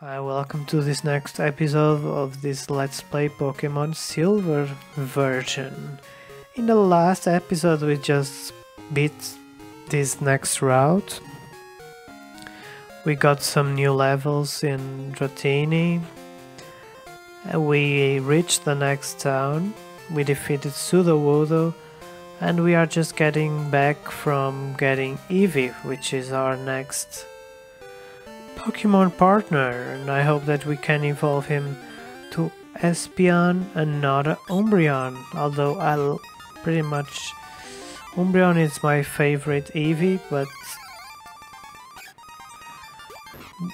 Hi, welcome to this next episode of this Let's Play Pokemon Silver version. In the last episode we just beat this next route. We got some new levels in Dratini. Uh, we reached the next town. We defeated Sudowoodo and we are just getting back from getting Eevee, which is our next Pokemon partner, and I hope that we can evolve him to Espeon and not Umbreon, although I'll pretty much... Umbreon is my favorite Eevee, but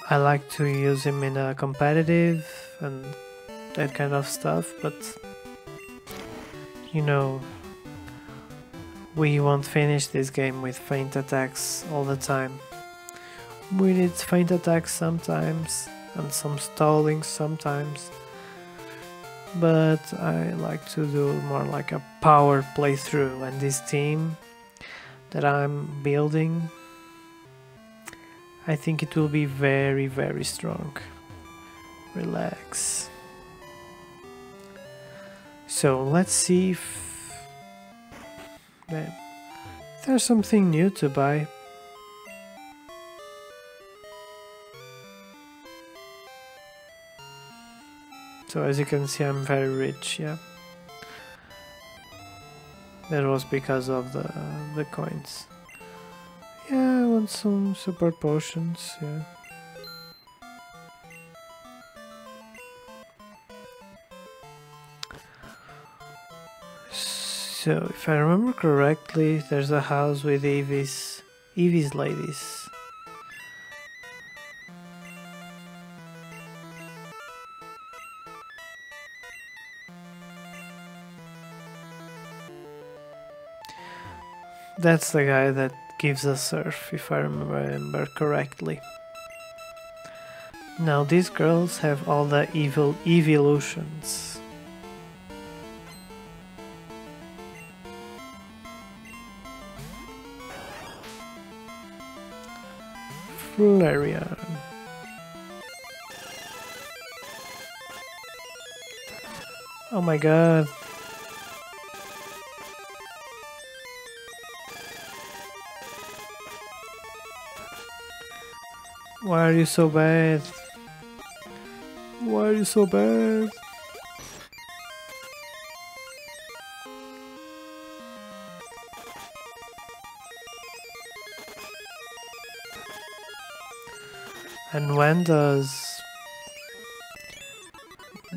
I like to use him in a competitive and that kind of stuff, but you know, we won't finish this game with faint attacks all the time. We need feint attacks sometimes and some stalling sometimes. But I like to do more like a power playthrough and this team that I'm building I think it will be very very strong. Relax. So let's see if there's something new to buy. So as you can see I'm very rich, yeah. That was because of the the coins. Yeah, I want some super potions, yeah. So, if I remember correctly, there's a house with Eevee's, Eevee's ladies. That's the guy that gives us surf, if I remember correctly. Now these girls have all the Eevee evolutions. Flareon. Oh my god. Why are you so bad? Why are you so bad? And when does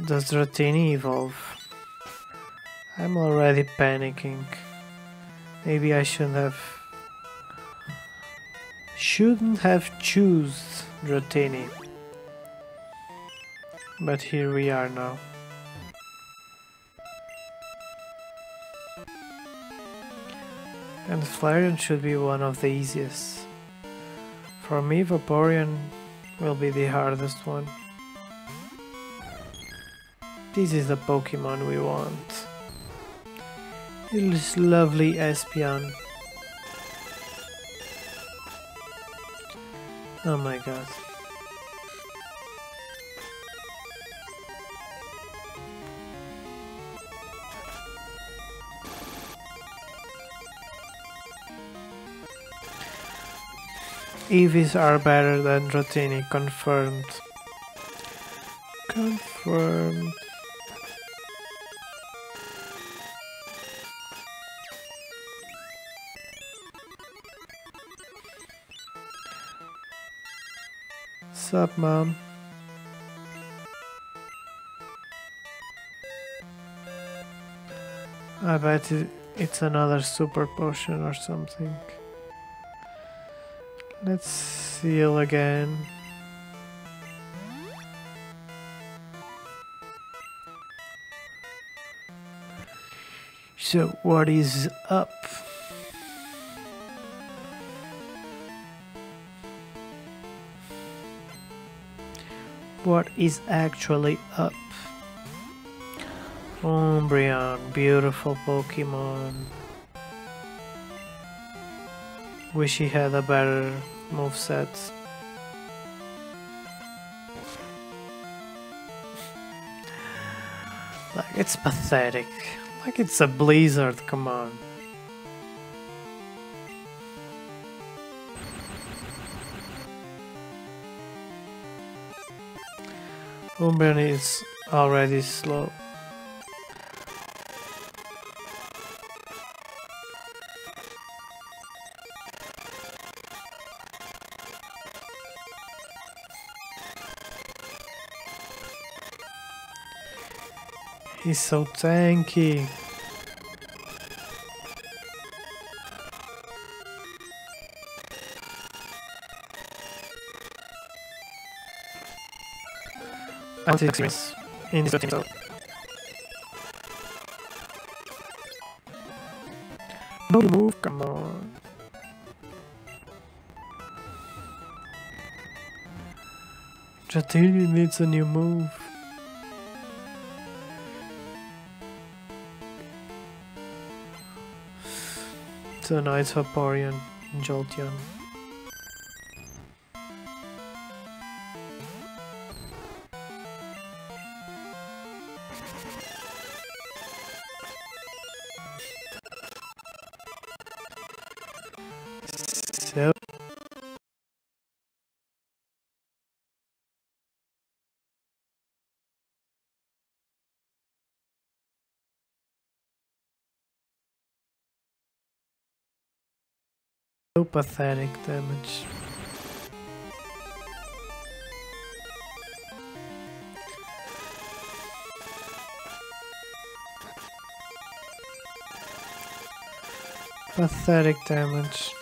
does Dratini evolve? I'm already panicking. Maybe I shouldn't have shouldn't have choose Dratini. But here we are now. And Flareon should be one of the easiest. For me, Vaporeon will be the hardest one. This is the Pokemon we want. This lovely Espeon. Oh my god. Eevees are better than Dratini, confirmed. Confirmed. Sup, mom? I bet it's another super potion or something. Let's seal again. So what is up? what is actually up. Umbreon, beautiful Pokemon. Wish he had a better move set. Like, it's pathetic. Like, it's a blizzard, come on. Umbreon is already slow. He's so tanky. I want to experience in this team. No move, come on. Dratini needs a new move. So now it's Vaporeon and Jolteon. So pathetic damage. Pathetic damage.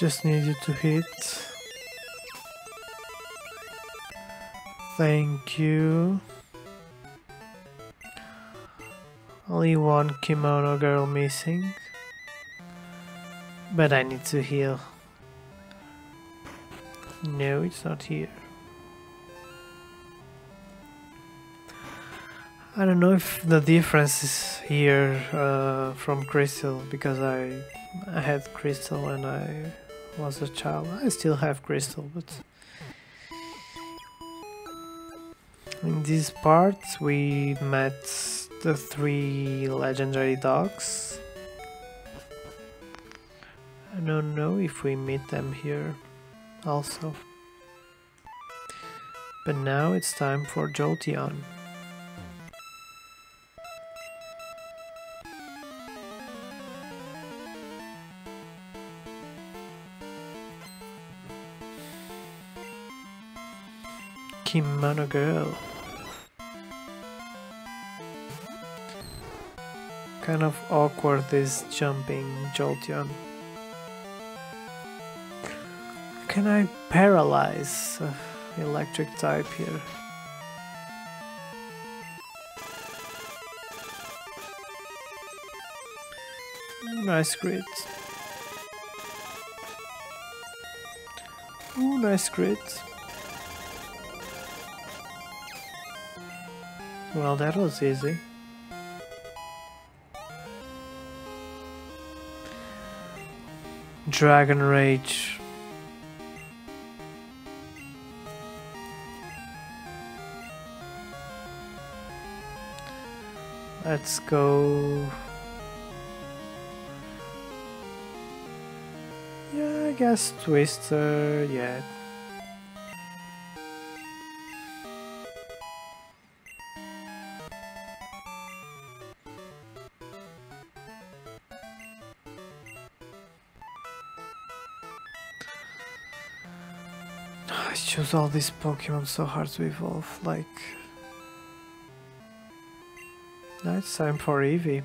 Just need you to hit. Thank you. Only one kimono girl missing. But I need to heal. No, it's not here. I don't know if the difference is here uh, from Crystal because I I had Crystal and I was a child. I still have Crystal, but in this part we met the three legendary dogs. I don't know if we meet them here also. But now it's time for Jolteon. Kimono girl. Kind of awkward this jumping Jolteon. Can I paralyze uh, electric type here? Nice crit. Ooh, nice crit. Well, that was easy. Dragon Rage. Let's go. Yeah, I guess Twister, yeah. All these Pokemon so hard to evolve, like... Now it's time for Eevee.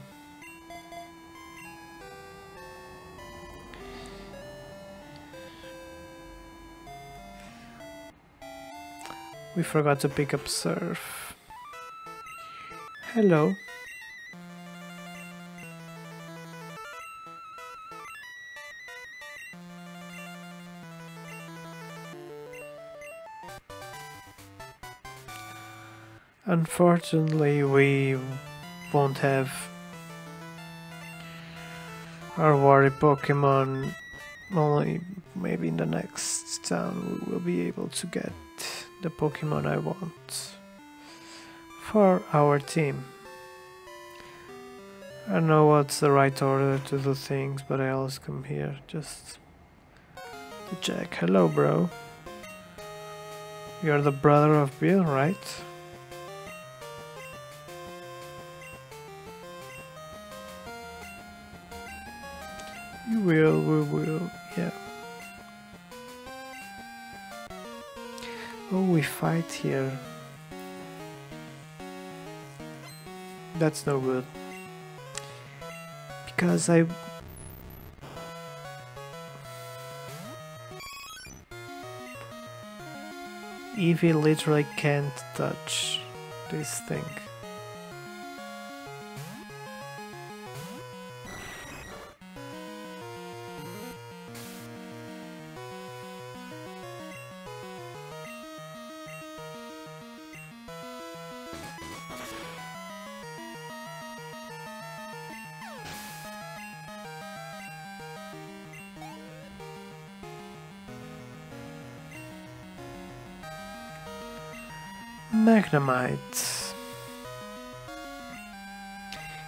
We forgot to pick up Surf. Hello. Unfortunately, we won't have our worry Pokemon. Only maybe in the next town we will be able to get the Pokemon I want for our team. I know what's the right order to do things, but I always come here just to check. Hello, bro. You're the brother of Bill, right? Will, we will, yeah. Oh, we fight here. That's no good. Because I... Eevee literally can't touch this thing. Magnemite.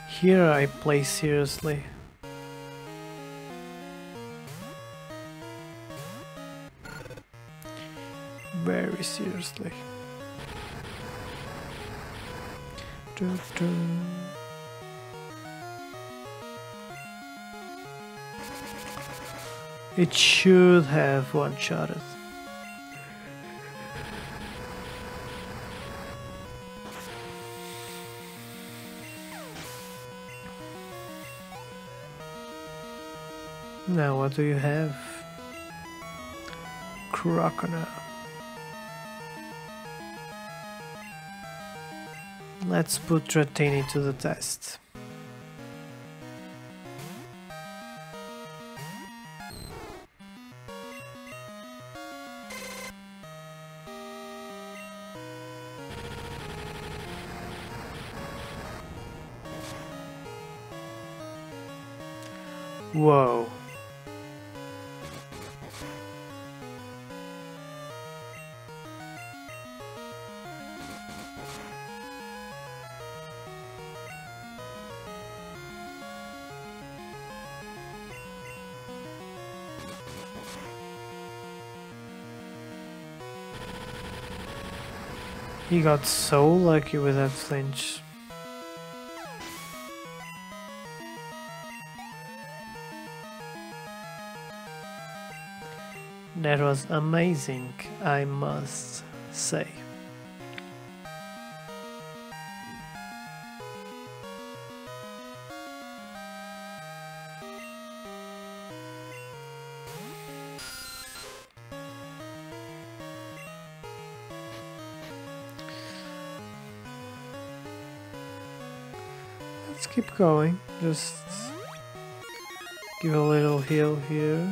Here I play seriously. Very seriously. Dun, dun. It should have one-shotted. Now what do you have? Crocodile. Let's put Dratini to the test. He got so lucky with that flinch. That was amazing, I must say. Keep going, just give a little heal here.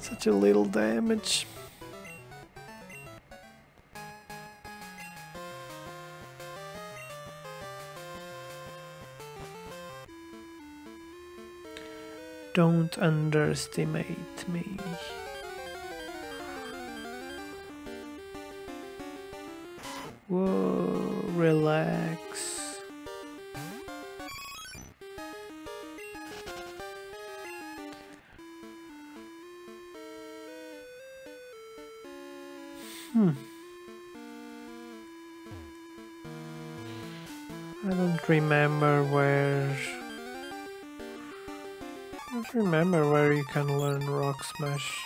Such a little damage. Don't underestimate me. Whoa, relax. Hmm. I don't remember where Remember where you can learn Rock Smash.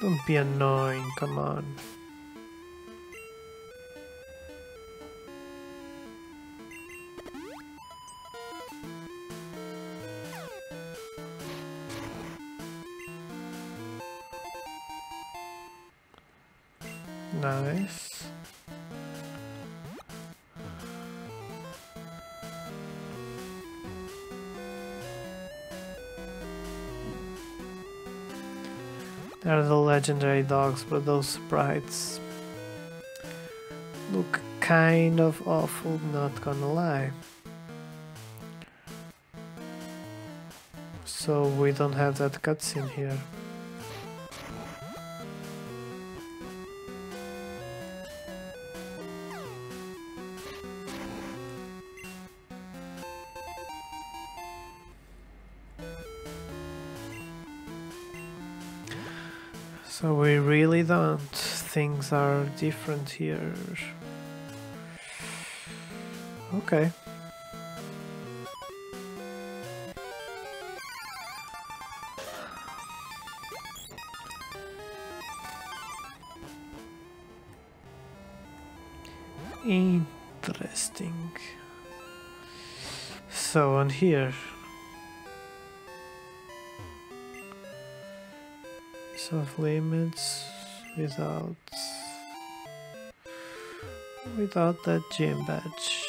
Don't be annoying, come on. Legendary dogs, but those sprites look kind of awful, not gonna lie. So we don't have that cutscene here. So we really don't. Things are different here. Okay. Interesting. So on here of limits without without that gym badge.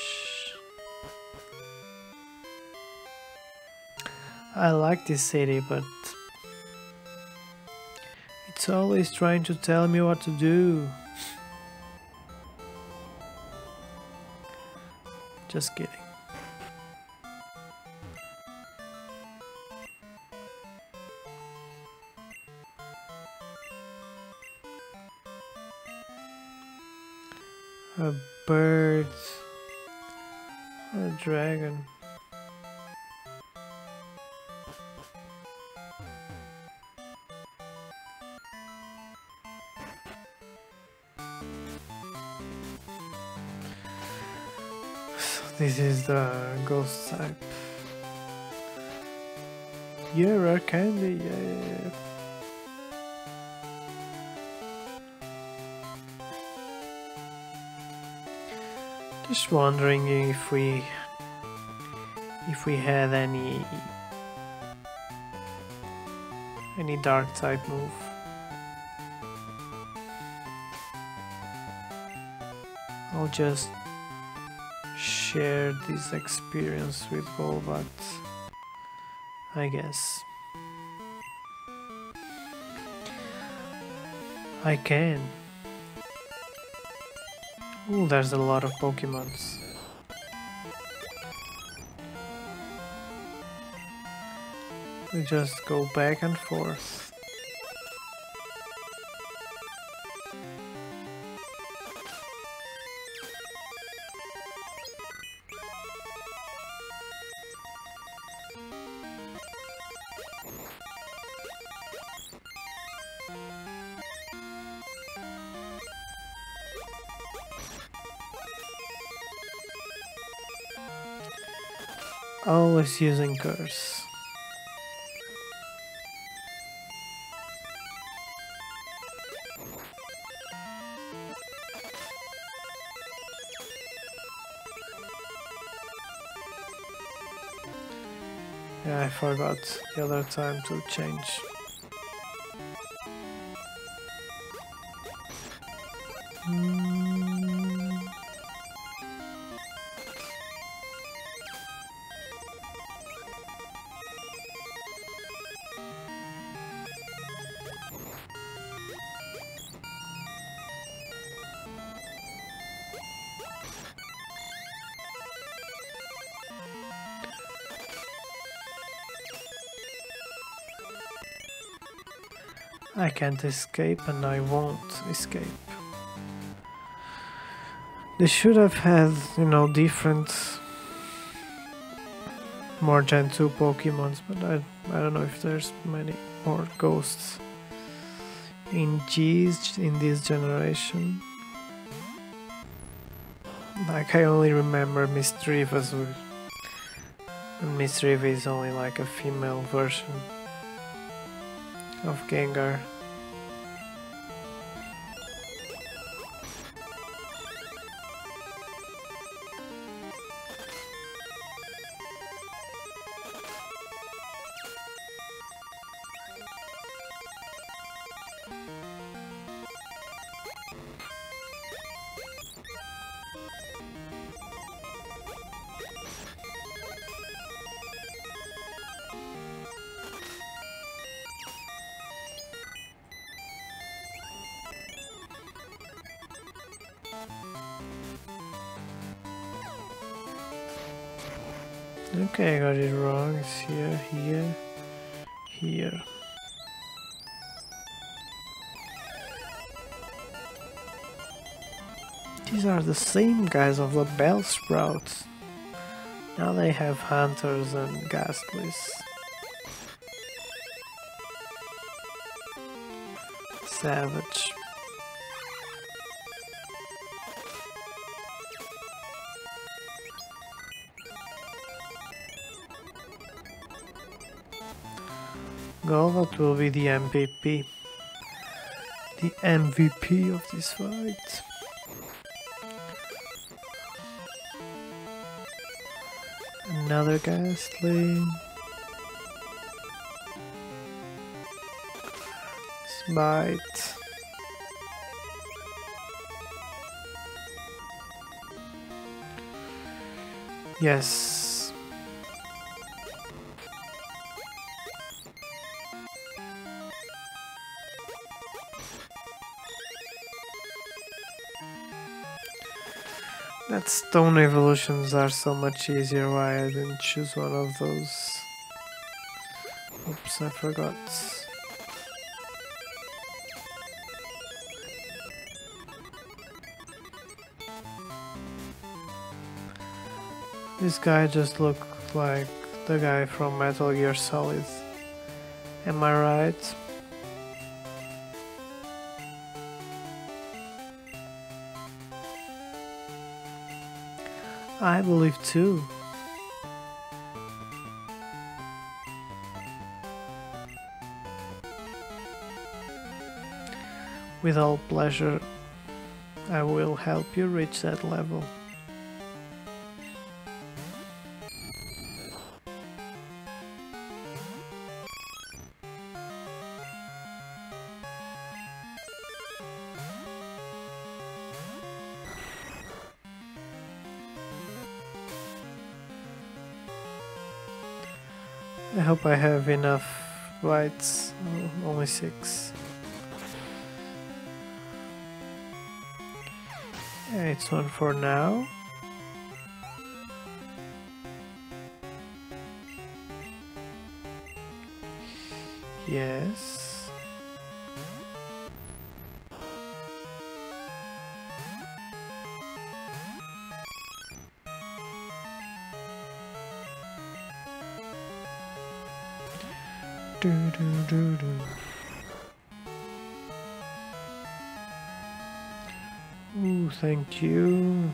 I like this city, but it's always trying to tell me what to do. Just kidding. A bird. A dragon. So this is the ghost type. Yeah, rare candy, yeah, Just wondering if we if we had any any dark type move. I'll just share this experience with Golbat, I guess. I can. There's a lot of Pokemons. We just go back and forth. Always using curse. Yeah, I forgot the other time to change. Can't escape and I won't escape. They should have had, you know, different more Gen 2 Pokemons, but I, I don't know if there's many more ghosts in G's in this generation. Like I only remember Misdreavus and Misdreavus is only like a female version of Gengar. Okay, I got it wrong. It's here, here, here. These are the same guys of the Bell Sprouts. Now they have Haunters and Gastlys. Savage. Golbat will be the MVP. The MVP of this fight. Another Gastly. Smite. Yes. Stone evolutions are so much easier why I didn't choose one of those. Oops, I forgot. This guy just looked like the guy from Metal Gear Solid. Am I right? I believe too. With all pleasure, I will help you reach that level. I hope I have enough bites. Oh, only six. Yeah, it's one for now. Yes. Do do do. Ooh, thank you.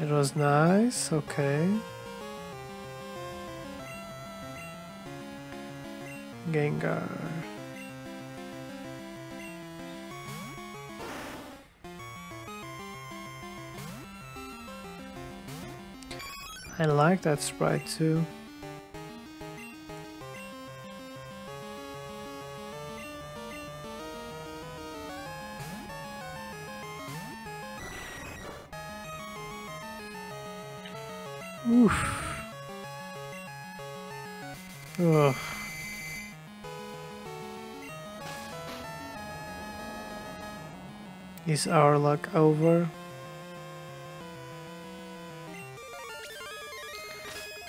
It was nice, okay. Gengar. I like that sprite too. Oof. Ugh. Is our luck over?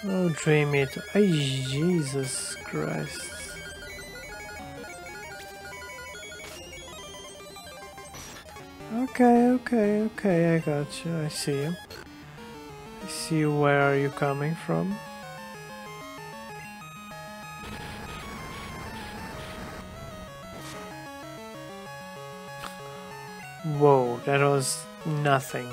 Oh, dream it. Ay, Jesus Christ. Okay, okay, okay, I got you. I see you. I see where are you coming from. Was nothing.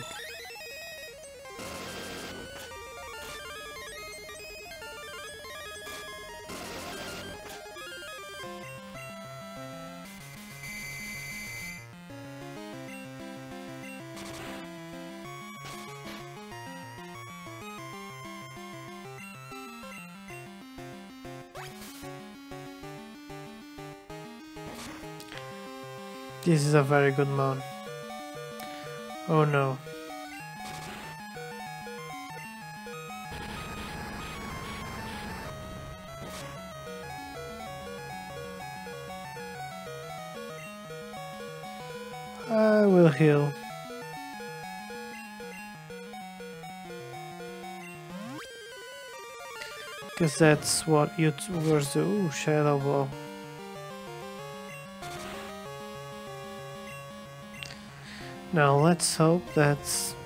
This is a very good mon. Oh no. I will heal. Cause that's what you were do, Shadow Ball. Now let's hope that's...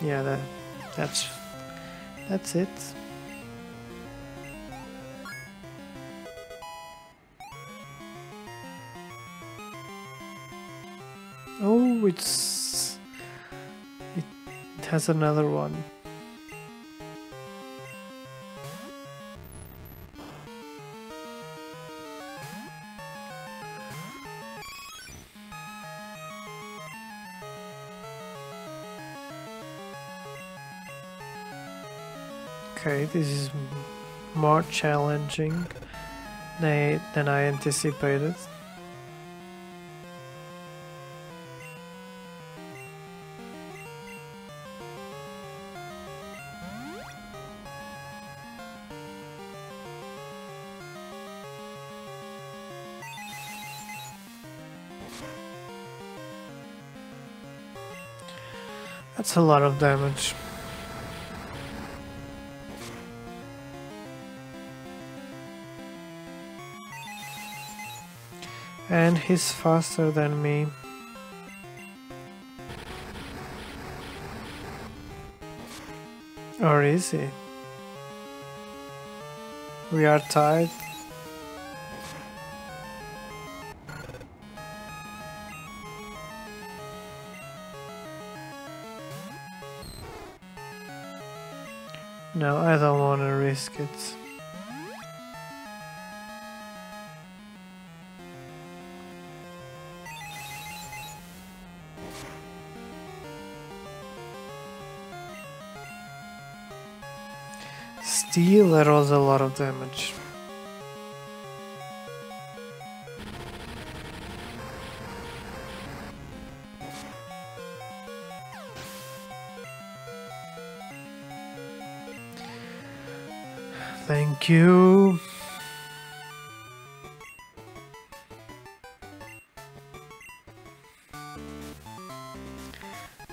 Yeah, that, that's, that's it. Oh, it's... It, it has another one. Okay, this is more challenging than I anticipated. That's a lot of damage. And he's faster than me. Or is he? We are tied. No, I don't want to risk it. That was a lot of damage. Thank you.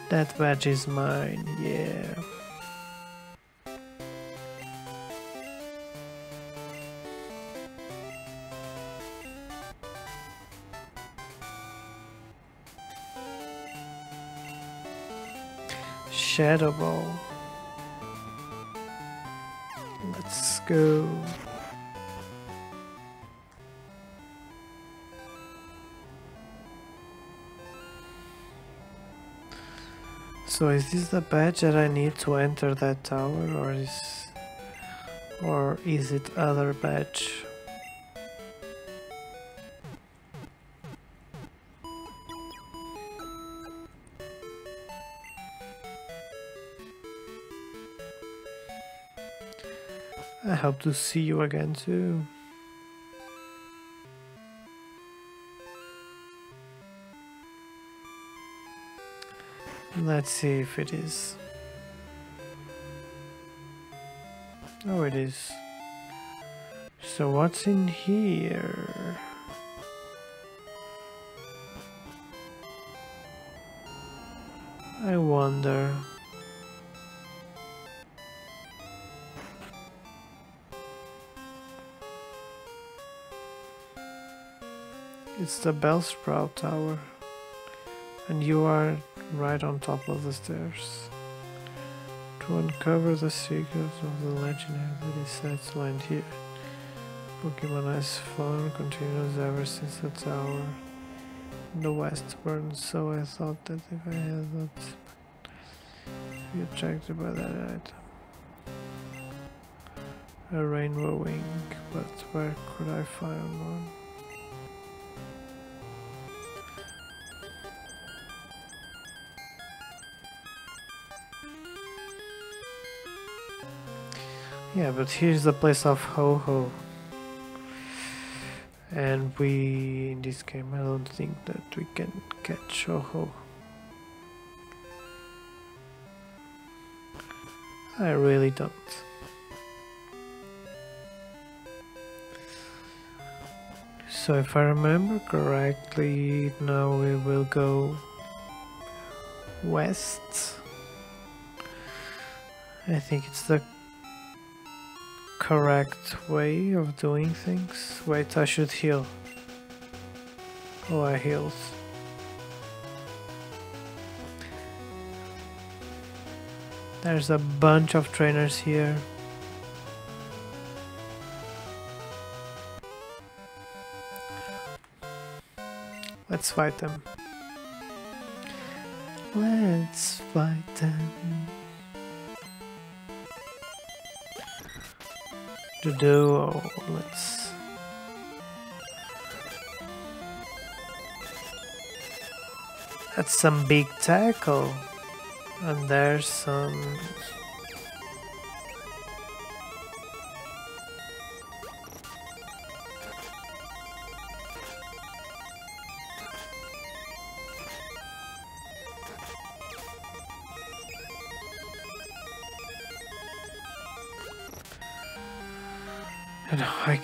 That badge is mine, yeah. Shadow Ball. Let's go. So is this the badge that I need to enter that tower or is or is it other badge? Hope to see you again too. Let's see if it is. Oh, it is. So what's in here? I wonder. It's the Bellsprout Tower. And you are right on top of the stairs. To uncover the secrets of the legendary sets lined here. Pokemon has fun continues ever since the tower in the west burned, so I thought that if I had that be attracted by that item. A rainbow wing, but where could I find one? Yeah, but here's the place of Ho-Oh. And we, in this game, I don't think that we can catch Ho-Oh. I really don't. So if I remember correctly, now we will go west. I think it's the correct way of doing things. Wait, I should heal. Oh, I healed. There's a bunch of trainers here. Let's fight them. Let's fight them. To do, oh, let's. That's some big tackle. And there's some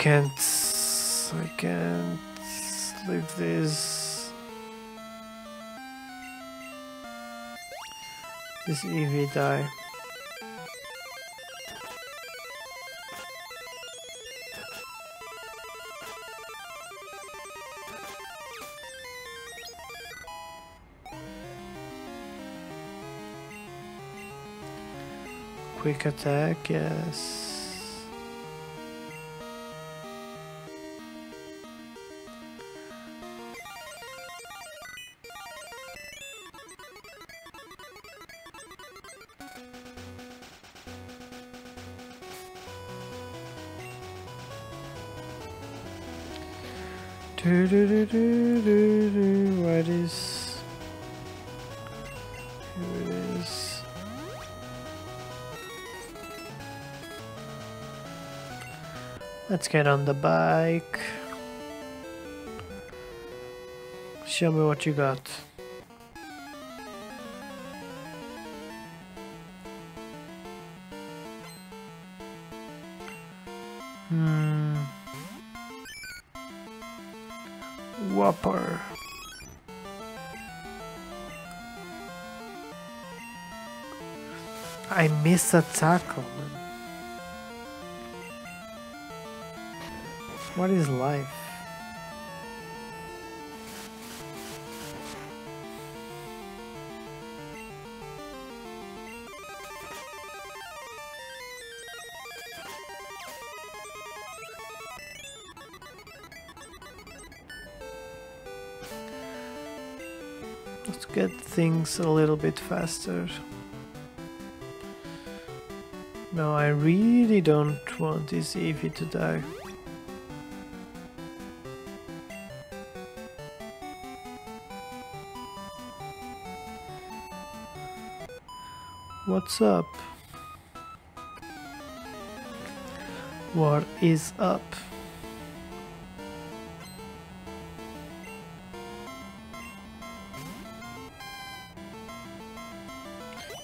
can't, I can't leave this. This Eevee die. Quick attack, yes. Do, do, do, do. What is... Here it is. Let's get on the bike. Show me what you got. I missed a tackle. What is life? Let's get things a little bit faster. No, I really don't want this Eevee to die. What's up? What is up?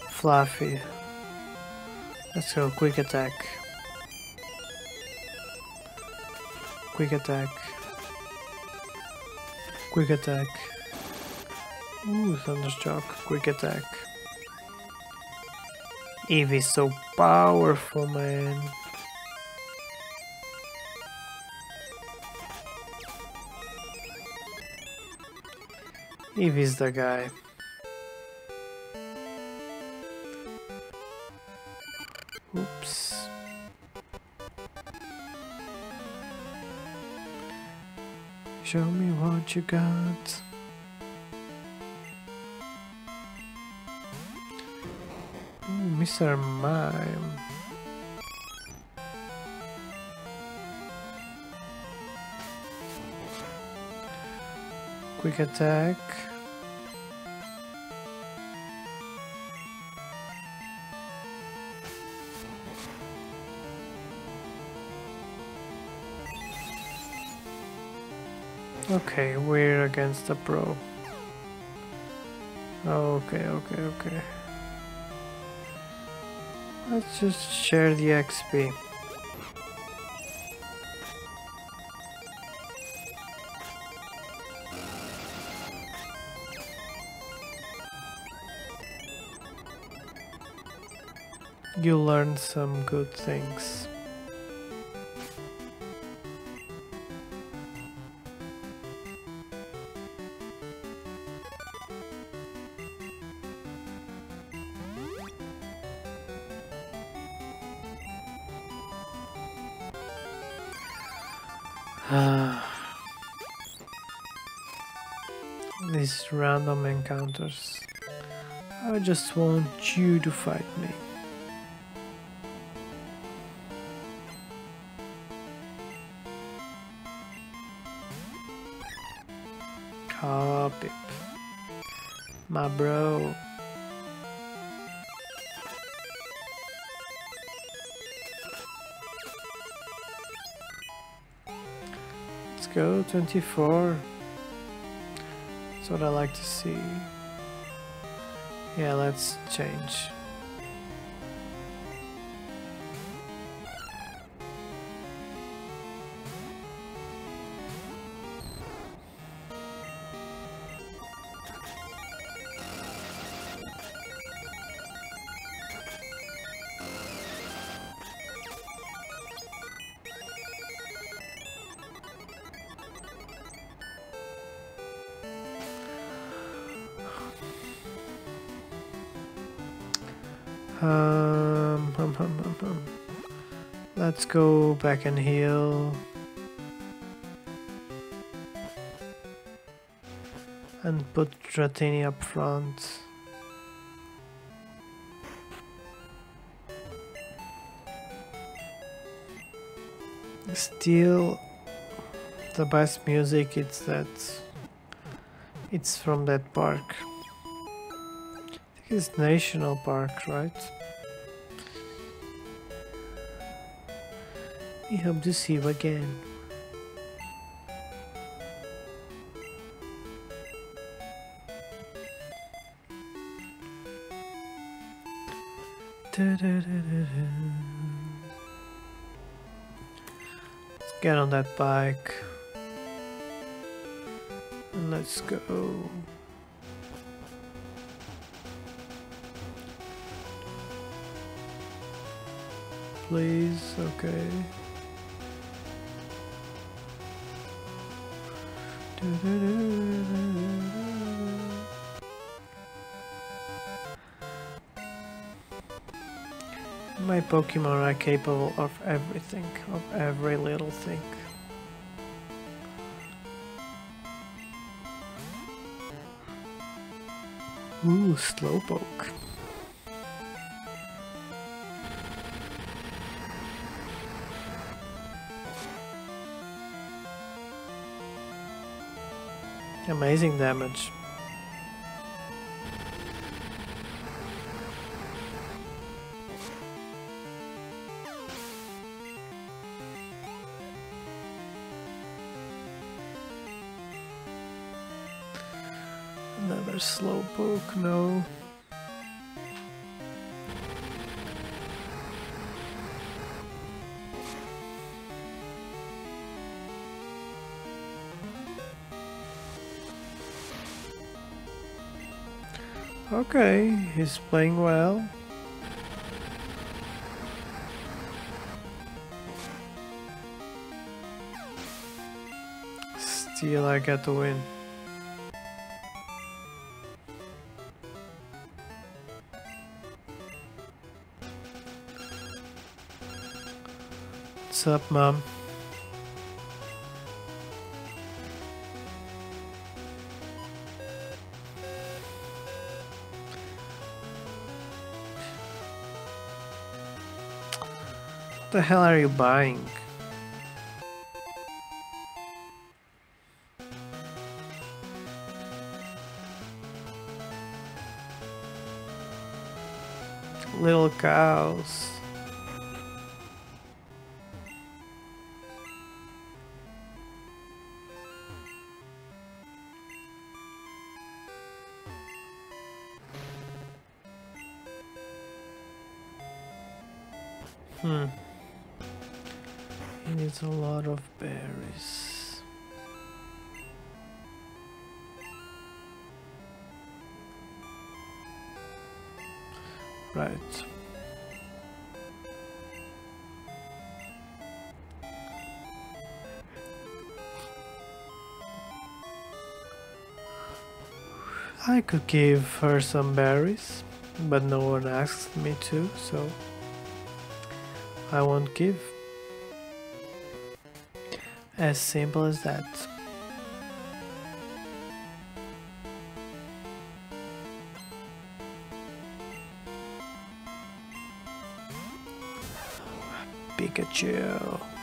Fluffy. Let's go, quick attack. Quick attack. Quick attack. Ooh, Thundershock. Quick attack. Eevee's so powerful, man. Eevee's the guy. Show me what you got. Mr. Mime. Quick attack. Okay, we're against the pro. Okay, okay, okay. Let's just share the XP. You learn some good things. Random encounters. I just want you to fight me. Oh, Pip. My bro. Let's go, 24. That's what I like to see. Yeah, let's change. Um, hum, hum, hum. Let's go back and heal. And put Dratini up front. Still, the best music it's that it's from that park. It's national park, right? We hope to see you again. Let's get on that bike. And let's go. Please. Okay. My Pokemon are capable of everything, of every little thing. Ooh, Slowpoke. Amazing damage. Another slow poke, no. Okay, he's playing well. Still I get the win. What's up, mom? The hell are you buying? Little cows. It's a lot of berries. Right. I could give her some berries, but no one asked me to, so I won't give. As simple as that. Pikachu.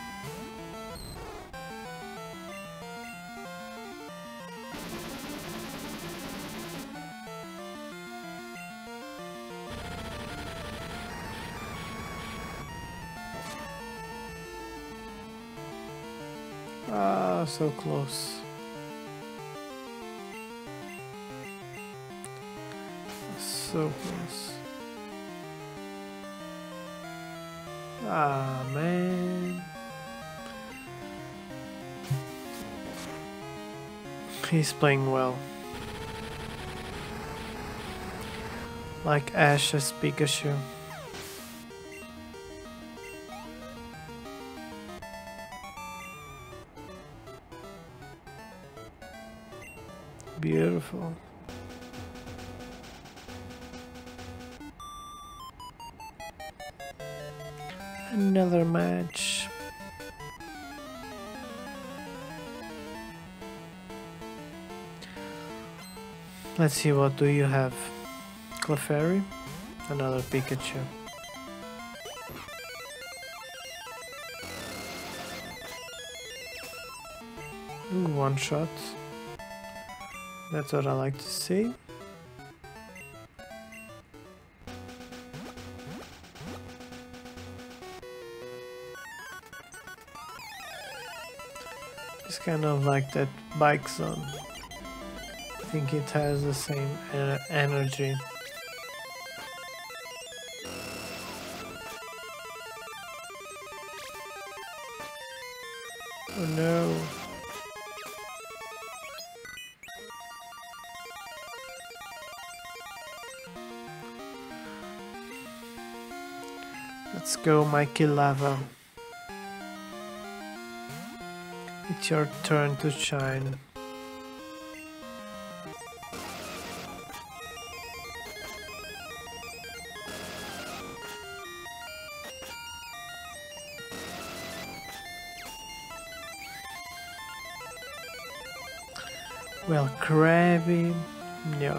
Ah, so close. So close. Ah, man. He's playing well. Like Ash's Pikachu. Beautiful. Another match. Let's see what do you have. Clefairy, another Pikachu. Ooh, one shot. That's what I like to see. It's kind of like that bike zone. I think it has the same energy. Go, Mikey Lava. It's your turn to shine. Well, Krabby, no.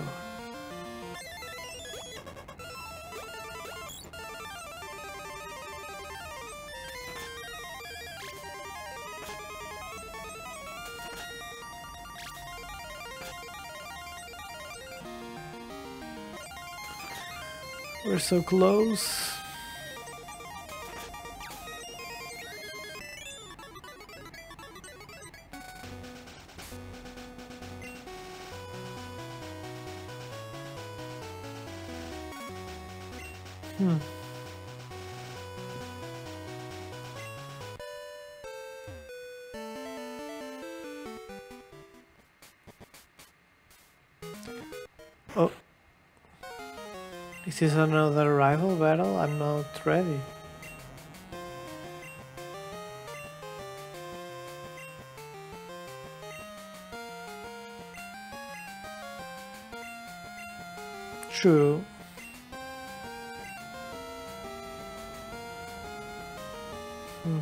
So close. Hmm. This is another rival battle? I'm not ready. True. Hmm.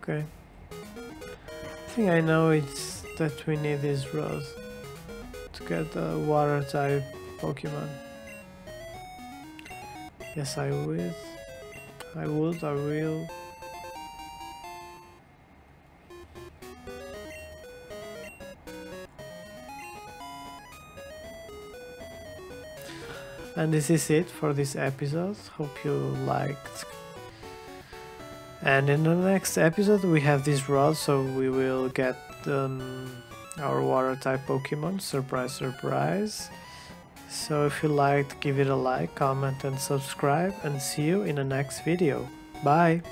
Okay. I think I know it's that we need this rose to get the water type Pokemon. Yes, I will. I would, I will. And this is it for this episode. Hope you liked. And in the next episode we have this rod, so we will get um, our water type Pokemon. Surprise, surprise. So if you liked, give it a like, comment and subscribe and see you in the next video. Bye!